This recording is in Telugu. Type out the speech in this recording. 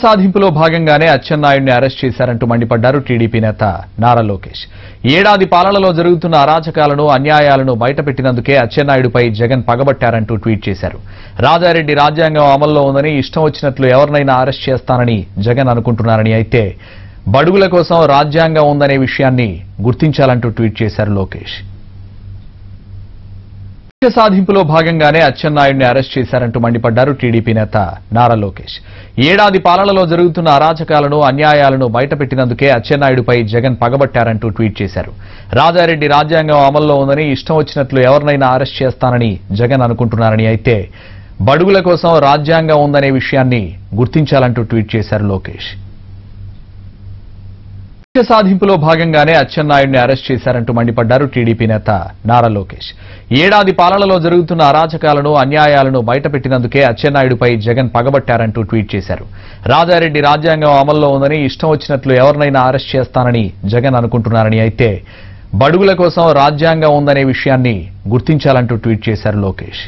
సాధింపులో భాగంగానే అచ్చెన్నాయుడిని అరెస్ట్ చేశారంటూ మండిపడ్డారు టీడీపీ నేత నారా లోకేష్. ఏడాది పాలనలో జరుగుతున్న అరాచకాలను అన్యాయాలను బయటపెట్టినందుకే అచ్చెన్నాయుడిపై జగన్ పగబట్టారంటూ ట్వీట్ చేశారు. రాజారెడ్డి రాజ్యాంగం అమల్లో ఉందని ఇష్టం వచ్చినట్లు ఎవరినైనా అరెస్ట్ చేస్తానని జగన్ అనుకుంటున్నారని అయితే బడుగుల కోసం రాజ్యాంగం ఉందనే విషయాన్ని గుర్తించాలంటూ ట్వీట్ చేశారు లోకేష్. సాధింపులో భాగంగానే అచ్చెన్నాయుడిని అరెస్ట్ చేశారంటూ మండిపడ్డారు టీడీపీ నేత నారా లోకేష్. ఏడాది పాలనలో జరుగుతున్న అరాచకాలను అన్యాయాలను బయటపెట్టినందుకే అచ్చెన్నాయుడిపై జగన్ పగబట్టారంటూ ట్వీట్ చేశారు. రాజారెడ్డి రాజ్యాంగం అమల్లో ఉందని ఇష్టం వచ్చినట్లు ఎవరినైనా అరెస్ట్ చేస్తానని జగన్ అనుకుంటున్నారని అయితే బడుగుల కోసం రాజ్యాంగం ఉందనే విషయాన్ని గుర్తించాలంటూ ట్వీట్ చేశారు లోకేష్. సాధింపులో భాగంగానే అచ్చెన్నాయుడిని అరెస్ట్ చేశారంటూ మండిపడ్డారు టీడీపీ నేత నారా లోకేష్. ఏడాది పాలనలో జరుగుతున్న అరాచకాలను అన్యాయాలను బయటపెట్టినందుకే అచ్చెన్నాయుడిపై జగన్ పగబట్టారంటూ ట్వీట్ చేశారు. రాజారెడ్డి రాజ్యాంగం అమల్లో ఉందని ఇష్టం వచ్చినట్లు ఎవరినైనా అరెస్ట్ చేస్తానని జగన్ అనుకుంటున్నారని అయితే బడుగుల కోసం రాజ్యాంగం ఉందనే విషయాన్ని గుర్తించాలంటూ ట్వీట్ చేశారు లోకేష్.